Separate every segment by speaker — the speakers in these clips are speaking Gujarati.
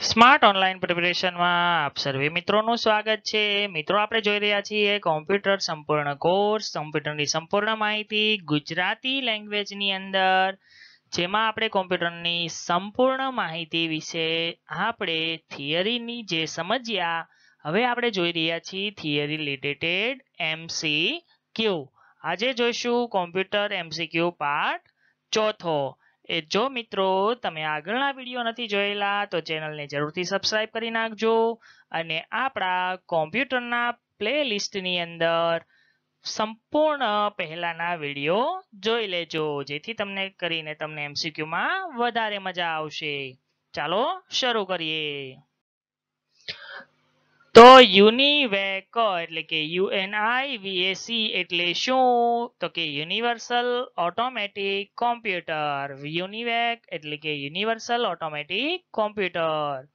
Speaker 1: સ્માર્ટ ઓનલાઈન પ્રિપેરેશનમાં આપ સર્વે મિત્રોનું સ્વાગત છે. મિત્રો, આપણે જોઈ રહ્યા છીએ કોમ્પ્યુટર સંપૂર્ણ કોર્સ, કોમ્પ્યુટરની સંપૂર્ણ માહિતી ગુજરાતી લેંગ્વેજની અંદર, જેમાં આપણે કોમ્પ્યુટરની સંપૂર્ણ માહિતી વિશે આપણે થિયરીની જે સમજ્યા, હવે આપણે જોઈ રહ્યા છીએ થિયરી રિલેટેડ એમસી ક્યુ આજે જોઈશું કોમ્પ્યુટર એમસીક્યુ પાર્ટ ચોથો. એ જો મિત્રો તમે આગળના વીડિયો નથી જોયેલા, તો ચેનલને જરૂરથી સબસ્ક્રાઇબ કરી નાખજો અને આપણા કોમ્પ્યુટરના પ્લેલિસ્ટની અંદર સંપૂર્ણ પહેલાના વીડિયો જોઈ લેજો, જેથી તમને કરીને તમને એમસીક્યુમાં વધારે મજા આવશે. ચાલો, શરૂ કરીએ. તો યુનિવેક એટલે કે યુએનઆઈ વીએસી એટલે શું? તો કે યુનિવર્સલ ઓટોમેટિક કોમ્પ્યુટર. યુનિવેક એટલે કે યુનિવર્સલ ઓટોમેટિક કોમ્પ્યુટર.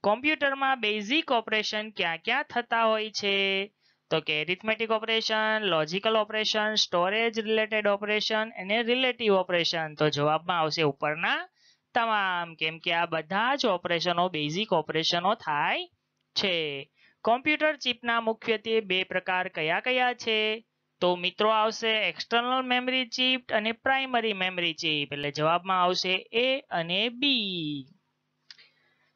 Speaker 1: કોમ્પ્યુટરમાં બેઝિક ઓપરેશન ક્યાં ક્યાં થતા હોય છે? તો કે arithmetic operation, logical operation, storage related operation અને રિલેટિવ ઓપરેશન. તો જવાબમાં આવશે ઉપરના તમામ. કેમ કે આ બધા જ ઓપરેશનો, બેઝિક ઓપરેશનો થાય છે. કોમ્પ્યુટર ચિપના મુખ્યત્વે બે પ્રકાર કયા કયા છે? તો મિત્રો આવશે એક્સટર્નલ મેમરી ચિપ અને પ્રાઇમરી મેમરી ચિપ એટલે જવાબમાં આવશે એ અને બી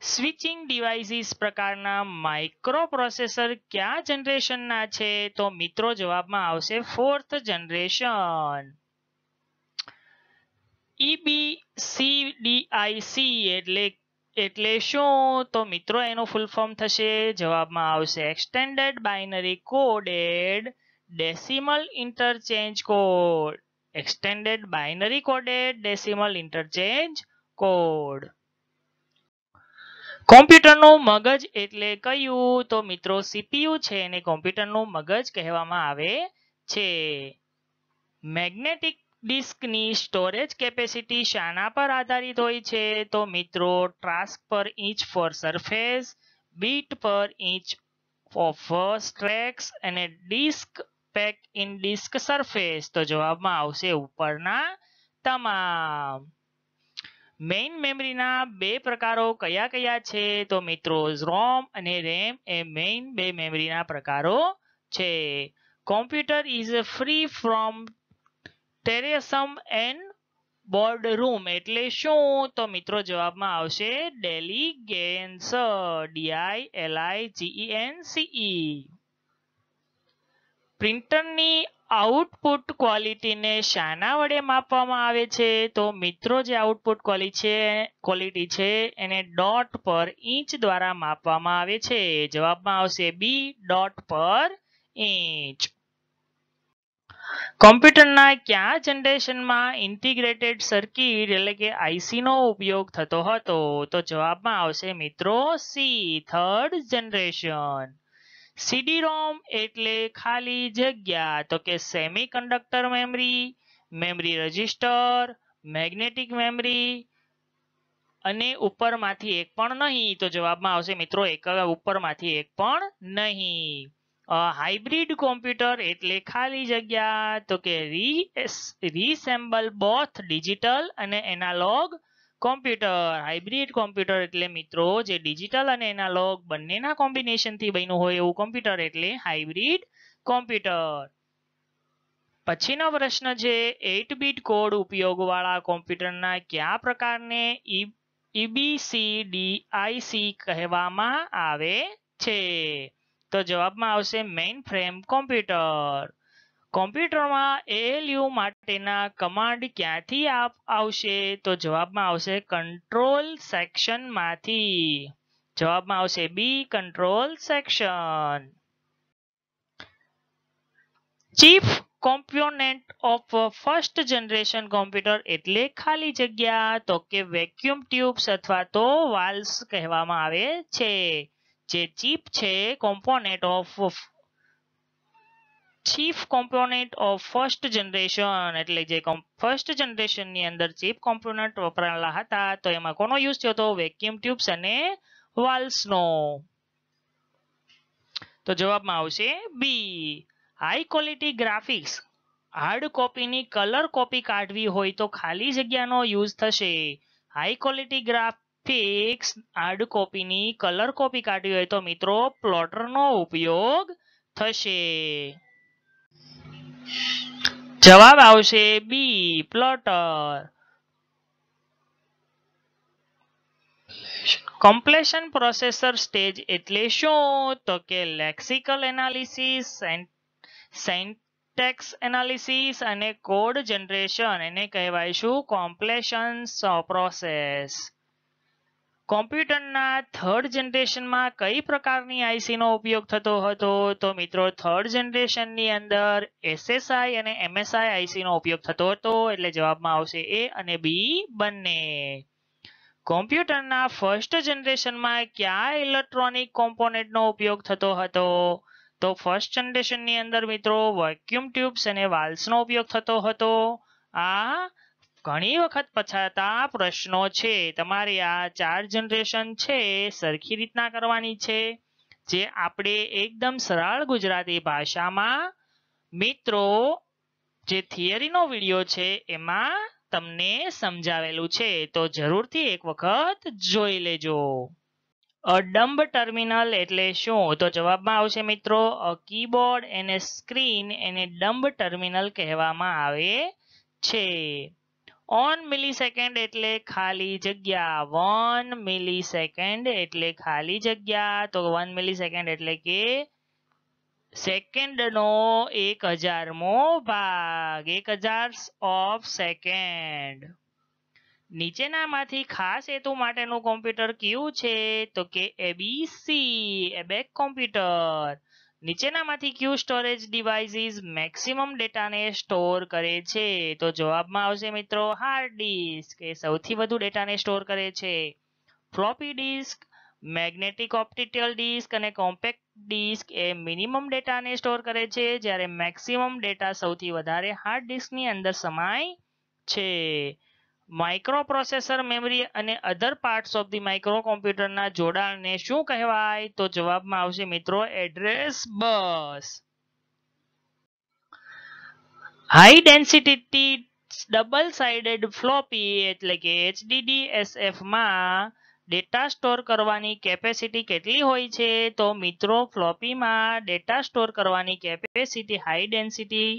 Speaker 1: સ્વિચિંગ ડિવાઇસીસ પ્રકારના માઇક્રો પ્રોસેસર કયા જનરેશનના છે? તો મિત્રો જવાબમાં આવશે ફોર્થ જનરેશન ઈબીસીડીઆઈસી એટલે એટલે શું? તો મિત્રો, એનું ફૂલ ફોર્મ થશે, જવાબમાં આવશે extended binary coded decimal interchange code extended binary coded decimal interchange code કોમ્પ્યુટરનું મગજ એટલે કયું? તો મિત્રો સીપીયુ છે એને કોમ્પ્યુટરનું મગજ કહેવામાં આવે છે. મેગ્નેટિક ડિસ્કની સ્ટોરેજ કેપેસિટી શાના પર આધારિત હોય છે? તો મિત્રો, ટ્રાસ્ક પર ઇંચ ફોર સરફેસ, બીટ પર ઇંચ ઓફ સ્ટ્રેક્સ અને disk pack in disk surface. તો જવાબમાં આવશે ઉપરના તમામ. મેઇન મેમરીના બે પ્રકારો કયા કયા છે? તો મિત્રો રોમ અને રેમ એ મેઇન બે મેમરીના પ્રકારો છે. Computer is free from tiredness and boredom એટલે શું? તો મિત્રો જવાબમાં આવશે diligence D I L I G E N C E પ્રિન્ટરની output ક્વોલિટીને શાના વડે માપવામાં આવે છે? તો મિત્રો જે આઉટપુટ ક્વોલિટી છે ક્વોલિટી છે, એને ડોટ પર ઇંચ દ્વારા માપવામાં આવે છે. જવાબમાં આવશે બી ડોટ પર ઇંચ. કોમ્પ્યુટરના કયા જનરેશનમાં ઇન્ટિગ્રેટેડ સર્કિટ એટલે કે આઈસીનો ઉપયોગ થતો હતો? તો જવાબમાં આવશે મિત્રો C, third generation. CD ROM એટલે ખાલી જગ્યા. તો કે semiconductor memory memory register, magnetic memory અને ઉપરમાંથી એક પણ નહીં. તો જવાબમાં આવશે મિત્રો એક, ઉપરમાંથી એક પણ નહીં. હાઇબ્રિડ કોમ્પ્યુટર એટલે ખાલી જગ્યા, તો કે રીસેમ્બલ બોથ ડિજિટલ અને એનાલોગ કોમ્પ્યુટર હાઇબ્રિડ કોમ્પ્યુટર એટલે મિત્રો, જે ડિજિટલ અને એનાલોગ બંનેના કોમ્બિનેશનથી બન્યું હોય એવું કોમ્પ્યુટર એટલે હાઇબ્રિડ કોમ્પ્યુટર પછીનો પ્રશ્ન છે એટ બીટ કોડ ઉપયોગવાળા કોમ્પ્યુટરના કયા પ્રકારને ઈબીસીડીઆઈસી કહેવામાં આવે છે? તો જવાબમાં આવશે મેઇન ફ્રેમ કોમ્પ્યુટર કોમ્પ્યુટરમાં એએલયુ માટેના કમાન્ડ ક્યાંથી આવશે? તો જવાબમાં આવશે કંટ્રોલ સેક્શનમાંથી જવાબમાં આવશે B control section chief component of first generation computer એટલે ખાલી જગ્યા, તો કે વેક્યુમ ટ્યુબ્સ અથવા તો વાલ્સ કહેવામાં આવે છે. જે ચીપ છે component of chief component of first generation એટલે જે ફર્સ્ટ જનરેશનની અંદર ચીપ કોમ્પોનેન્ટ વપરાયેલા હતા, તો એમાં કોનો યુઝ થયો હતો વેક્યુમ ટ્યુબ્સ અને વાલ્સનો તો જવાબમાં આવશે B high quality graphics hard કોપીની colour copy કાઢવી હોય તો ખાલી જગ્યાનો યુઝ થશે. હાઈ ક્વોલિટી ગ્રાફ ફિક્સ આડ કોપીની કલર કોપી કાઢવી હોય તો મિત્રો પ્લોટરનો ઉપયોગ થશે. જવાબ આવશે B plotter compilation processor stage એટલે શું? તો કે લેક્સિકલ એનાલિસિસ સેન્ટેક્સ એનાલિસિસ અને કોડ જનરેશન એને કહેવાય શું? કોમ્પ્લેશન પ્રોસેસ કોમ્પ્યુટરના થર્ડ જનરેશનમાં કઈ પ્રકારની આઈસીનો ઉપયોગ થતો હતો? તો મિત્રો થર્ડ જનરેશનની અંદર એસએસઆઈ અને એમએસઆઈ આઈસીનો ઉપયોગ થતો હતો, એટલે જવાબમાં આવશે એ અને બી બંને. કોમ્પ્યુટરના ફર્સ્ટ જનરેશનમાં કયા ઇલેક્ટ્રોનિક કોમ્પોનેન્ટનો ઉપયોગ થતો હતો? તો ફર્સ્ટ જનરેશનની અંદર મિત્રો વેક્યુમ ટ્યુબ્સ અને વાલ્સનો ઉપયોગ થતો હતો. આ ઘણી વખત પછાતા પ્રશ્નો છે. તમારે આ ચાર જનરેશન છે, સરખી રીતના કરવાની છે. જે આપણે એકદમ સરળ ગુજરાતી ભાષામાં મિત્રો, જે થિયરીનો વીડિયો છે, એમાં તમને સમજાવેલું છે. તો જરૂરથી એક વખત જોઈ લેજો. અડંબ ટર્મિનલ એટલે શું? તો જવાબમાં આવશે મિત્રો કીબોર્ડ એને સ્ક્રીન એને ડંબ ટર્મિનલ કહેવામાં આવે છે. ઓન મિલી સેકન્ડ એટલે ખાલી જગ્યા વન મિલી સેકન્ડ એટલે ખાલી જગ્યા. તો વન મિલી સેકન્ડ એટલે કે સેકન્ડનો એક હજારમો ભાગ, એક હજાર ઓફ સેકન્ડ નીચેનામાંથી ખાસ હેતુ માટેનું કોમ્પ્યુટર કયું છે? તો કે એબીસી એબેક કોમ્પ્યુટર નીચેનામાંથી ક્યુ સ્ટોરેજ ડિવાઇસીસ મેક્સિમમ ડેટાને સ્ટોર કરે છે? તો જવાબમાં આવશે મિત્રો હાર્ડ ડિસ્ક, એ સૌથી વધુ ડેટાને સ્ટોર કરે છે. Floppy disk, magnetic optical disk અને કોમ્પેક્ટ ડિસ્ક એ મિનિમમ ડેટાને સ્ટોર કરે છે, જ્યારે મેક્સિમમ ડેટા સૌથી વધારે હાર્ડ ડિસ્કની અંદર સમાય છે. માઇક્રો પ્રોસેસર મેમરી અને અધર પાર્ટ્સ ઓફ ધી માઇક્રો કોમ્પ્યુટરના જોડાણને શું કહેવાય? તો જવાબમાં આવશે મિત્રો address bus. High density double sided floppy એટલે કે એચડીડી માં ડેટા સ્ટોર કરવાની કેપેસિટી કેટલી હોય છે? તો મિત્રો ફ્લોપીમાં ડેટા સ્ટોર કરવાની capacity high density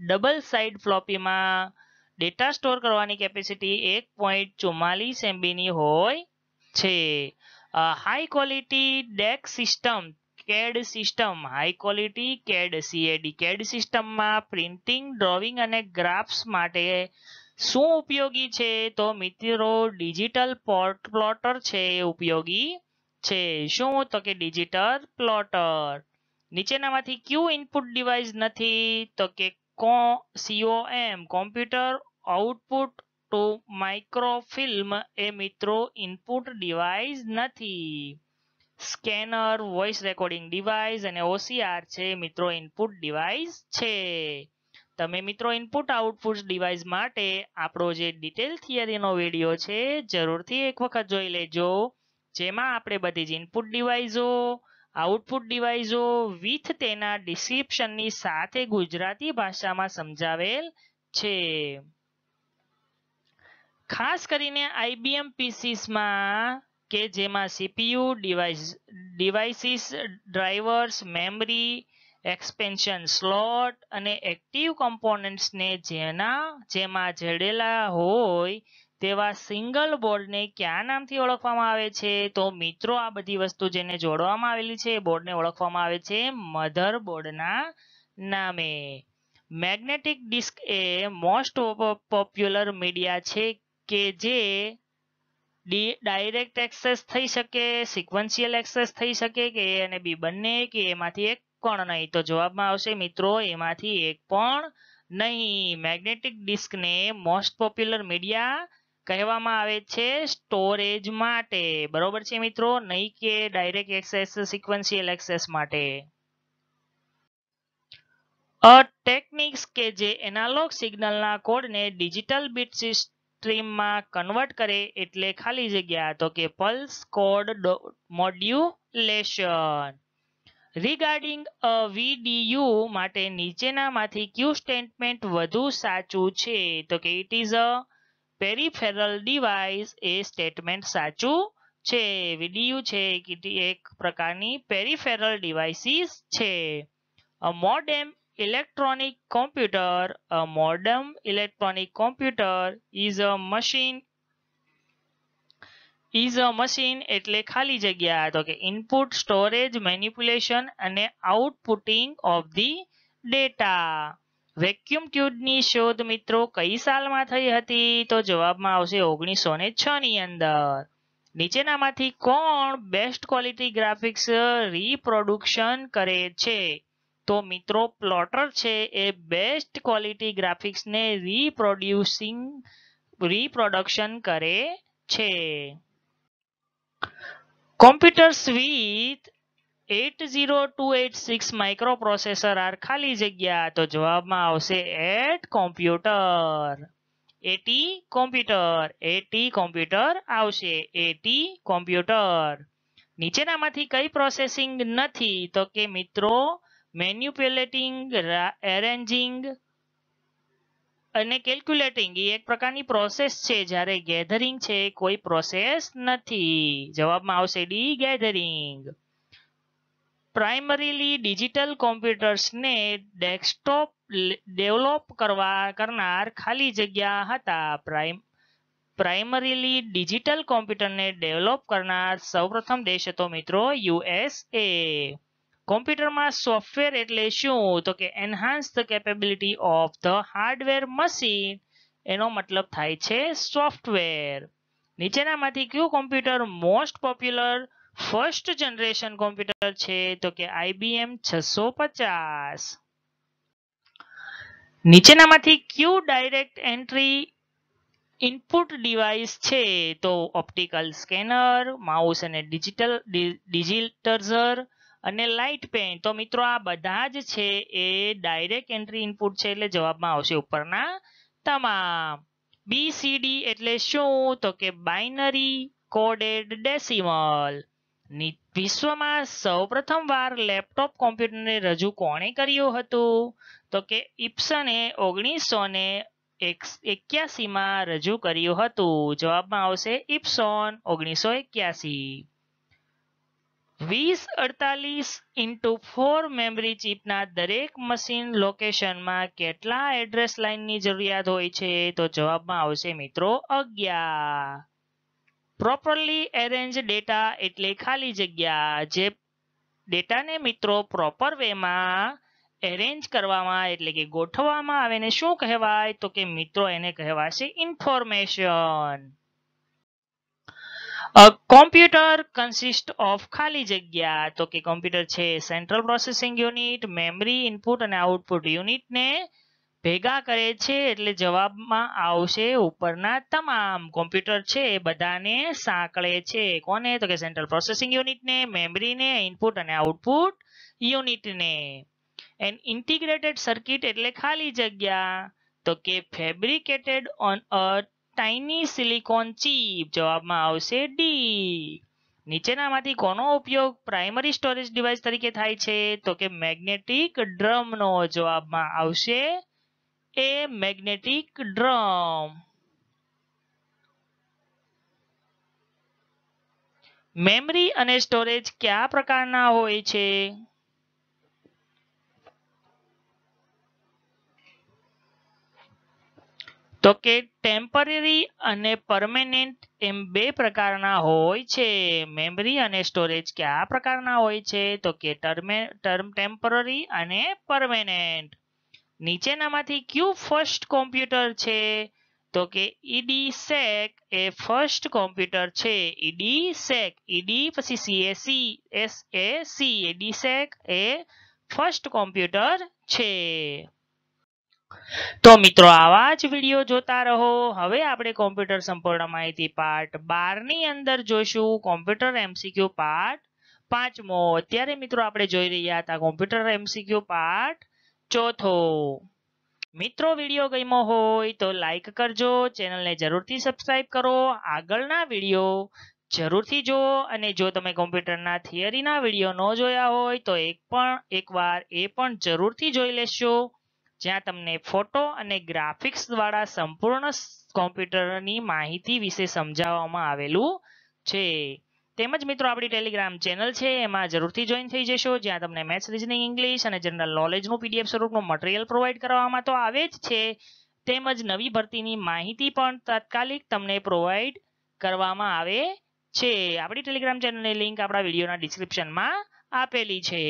Speaker 1: double side ફ્લોપીમાં data store કરવાની કેપેસિટી એક પોઈન્ટ ચુમ્માલીસ એમબીની હોય છે. High quality deck system CAD system high quality CAD CAD CAD સિસ્ટમમાં પ્રિન્ટિંગ ડ્રોઈંગ અને ગ્રાફ્સ માટે શું ઉપયોગી છે? તો મિત્રો ડિજિટલ પ્લોટર છે એ ઉપયોગી છે. શું? તો કે ડિજિટલ પ્લોટર નીચેનામાંથી ક્યુ ઇનપુટ ડિવાઇસ નથી, તો કે C O M computer output to microfilm એ મિત્રો ઇનપુટ ડિવાઇસ નથી. સ્કેનર વોઇસ રેકોર્ડિંગ ડિવાઇસ અને ઓસીઆર છે મિત્રો ઇનપુટ ડિવાઇસ છે. તમે મિત્રો ઇનપુટ આઉટપુટ ડિવાઇસ માટે આપણો જે ડિટેલ થિયરીનો વીડિયો છે જરૂરથી એક વખત જોઈ લેજો. જેમાં આપણે બધી જ ઇનપુટ ડિવાઇસો આઉટપુટ ડિવાઇસો વિથ તેના ડિસ્ક્રિપ્શનની સાથે ગુજરાતી ભાષામાં સમજાવેલ છે. ખાસ કરીને આઈબીએમ પીસીસમાં કે જેમાં C P U device devices drivers memory expansion slot અને એક્ટિવ કોમ્પોનન્ટ્સને જેના, જેમાં જડેલા હોય તેવા સિંગલ બોર્ડને કયા નામથી ઓળખવામાં આવે છે? તો મિત્રો, આ બધી વસ્તુ જેને જોડવામાં આવેલી છે, એ બોર્ડને ઓળખવામાં આવે છે મધર બોર્ડના નામે. મેગ્નેટિક ડિસ્ક એ મોસ્ટ પોપ્યુલર મીડિયા છે કે જે ડાયરેક્ટ એક્સેસ થઈ શકે સિક્વન્શિયલ એક્સેસ થઈ શકે કે અને બી બંને, કે એમાંથી એક પણ નહીં. તો જવાબમાં આવશે મિત્રો, એમાંથી એક પણ નહીં. મેગ્નેટિક ડિસ્કને મોસ્ટ પોપ્યુલર મીડિયા કહેવામાં આવે છે સ્ટોરેજ માટે. બરોબર છે મિત્રો? નહીં કે ડાયરેક્ટ એક્સેસ સિક્વન્શિયલ એક્સેસ માટે. અ ટેકનિક્સ કે જે એનાલોગ સિગ્નલના કોડને ડિજિટલ બીટ સ્ટ્રીમમાં કન્વર્ટ કરે એટલે ખાલી જગ્યા તો કે pulse code modulation regarding a VDU માટે નીચેનામાંથી ક્યુ સ્ટેટમેન્ટ વધુ સાચું છે. તો કે it is a peripheral device A statement સાચું છે VDU છે એક પ્રકારની પેરિફેરલ ડિવાઇસીસ છે A modem electronic computer a modem electronic computer is a machine is a એટલે ખાલી જગ્યા તો કે input storage manipulation અને outputting of the data vacuum ટ્યુબની શોધ મિત્રો કઈ સાલમાં થઈ હતી? તો જવાબમાં આવશે ઓગણીસો ને છ ની અંદર. નીચેનામાંથી કોણ બેસ્ટ ક્વોલિટી ગ્રાફિક્સ રીપ્રોડક્શન કરે છે? તો મિત્રો પ્લોટર છે એ બેસ્ટ ક્વોલિટી ગ્રાફિક્સને રીપ્રોડ્યુસિંગ રીપ્રોડક્શન કરે છે. Computers with 80286 માઇક્રોપ્રોસેસર આર ખાલી જગ્યા તો જવાબમાં આવશે AT computer. A T computer. A T computer આવશે. A T computer. નીચેનામાંથી કઈ પ્રોસેસિંગ નથી તો કે મિત્રો, મેન્યુપ્યુલેટિંગ એરેન્જિંગ અને કેલ્ક્યુલેટિંગ એ એક પ્રકારની પ્રોસેસ છે. જ્યારે ગેધરિંગ છે, કોઈ પ્રોસેસ નથી. જવાબમાં આવશે ડી ગેધરિંગ. પ્રાઇમરીલી ડિજિટલ કોમ્પ્યુટર્સને ડેસ્કટોપ ડેવલપ કરવા, કરનાર ખાલી જગ્યા હતા. પ્રાઇમ પ્રાઇમરીલી ડિજિટલ કોમ્પ્યુટરને ડેવલપ કરનાર સૌપ્રથમ દેશ હતો મિત્રો યુએસએ કોમ્પ્યુટરમાં સોફ્ટવેર એટલે શું? તો કે enhance the capability of the hardware machine એનો મતલબ થાય છે સોફ્ટવેર નીચેનામાંથી કયું computer most popular first generation computer છે તો કે છસો પચાસ. નીચેનામાંથી કયું ડાયરેક્ટ એન્ટ્રી ઇનપુટ ડિવાઇસ છે તો ઓપ્ટિકલ સ્કેનર માઉસ અને ડિજિટલ ડિજિટર્ઝર અને લાઇટ પેન તો મિત્રો આ બધા જ છે એ ડાયરેક્ટ એન્ટ્રી ઇનપુટ છે એટલે જવાબમાં આવશે ઉપરના તમામ. બીસીડી એટલે શું? તો કે બાઇનરી કોડેડ ડેસિમલ વિશ્વમાં સૌપ્રથમ વાર લેપટોપ કોમ્પ્યુટરને રજૂ કોણે કર્યું હતું? તો કે ઇપ્સને ઓગણીસો ને એક્યાસીમાં રજૂ કર્યું હતું. જવાબમાં આવશે ઇપ્સોન ઓગણીસો એક્યાસી. વીસ અડતાલીસ ઇન્ટુ ફોર મેમરી ચિપના દરેક મશીન લોકેશનમાં કેટલા એડ્રેસ લાઇનની જરૂરિયાત હોય છે? તો જવાબમાં આવશે મિત્રો અગિયાર. પ્રોપરલી એરેન્જ ડેટા એટલે ખાલી જગ્યા. જે ડેટાને મિત્રો પ્રોપર વેમાં એરેન્જ કરવામાં એટલે કે ગોઠવવામાં આવે ને શું કહેવાય તો કે મિત્રો એને કહેવાશે ઇન્ફોર્મેશન કોમ્પ્યુટર કન્સિસ્ટ ઓફ ખાલી જગ્યા તો કે કોમ્પ્યુટર છે central processing unit memory input અને આઉટપુટ યુનિટને ભેગા કરે છે એટલે જવાબમાં આવશે ઉપરના તમામ કોમ્પ્યુટર છે એ બધાને સાંકળે છે. કોને? તો કે સેન્ટ્રલ પ્રોસેસિંગ યુનિટને મેમરીને ઇનપુટ અને આઉટપુટ યુનિટને એન્ડ ઇન્ટિગ્રેટેડ સર્કિટ એટલે ખાલી જગ્યા. તો કે fabricated on a tiny silicon chip જવાબમાં આવશે ડી નીચેનામાંથી કોનો ઉપયોગ પ્રાઇમરી સ્ટોરેજ ડિવાઇસ તરીકે થાય છે? તો કે મેગ્નેટિક ડ્રમનો જવાબમાં આવશે એ magnetic drum. મેમરી અને સ્ટોરેજ કયા પ્રકારના હોય છે? તો કે ટેમ્પરરી અને પરમેનન્ટ એમ બે પ્રકારના હોય છે. મેમરી અને સ્ટોરેજ કયા પ્રકારના હોય છે? તો કે ટેમ્પરરી અને પરમેનન્ટ નીચેનામાંથી કયું ફર્સ્ટ કોમ્પ્યુટર છે? તો કે ઈડી સેક એ ફર્સ્ટ કોમ્પ્યુટર છે. ઈડી સેક, ઈડી પછી CAC S A C EDSAC એ ફર્સ્ટ કોમ્પ્યુટર છે. તો મિત્રો આવા જ વીડિયો જોતા રહો. હવે આપણે કોમ્પ્યુટર સંપૂર્ણ માહિતી પાર્ટ બારની અંદર જોઈશું. કોમ્પ્યુટર એમસીક્યુ પાર્ટ પાંચમો. અત્યારે મિત્રો આપણે જોઈ રહ્યા હતા કોમ્પ્યુટર એમસીક્યુ પાર્ટ ચોથો. મિત્રો, વીડિયો ગમ્યો હોય તો લાઈક કરજો. ચેનલને જરૂરથી સબસ્ક્રાઇબ કરો. આગળના વીડિયો જરૂરથી જુઓ. અને જો તમે કોમ્પ્યુટરના થિયરીના વીડિયો ન જોયા હોય તો એક પણ એકવાર એ પણ જરૂરથી જોઈ લેશો. જ્યાં તમને ફોટો અને ગ્રાફિક્સ દ્વારા સંપૂર્ણ કોમ્પ્યુટરની માહિતી વિશે સમજાવવામાં આવેલું છે. તેમજ મિત્રો આપણી ટેલિગ્રામ ચેનલ છે, એમાં જરૂરથી જોઈન થઈ જશો. જ્યાં તમને મેથ્સ રિઝનિંગ ઇંગ્લિશ અને જનરલ નોલેજનું પીડીએફ સ્વરૂપનું મટીરિયલ પ્રોવાઈડ કરવામાં તો આવે જ છે. તેમજ નવી ભરતીની માહિતી પણ તાત્કાલિક તમને પ્રોવાઈડ કરવામાં આવે છે. આપણી ટેલિગ્રામ ચેનલની લિંક આપણા વિડીયોના ડિસ્ક્રિપ્શનમાં આપેલી છે.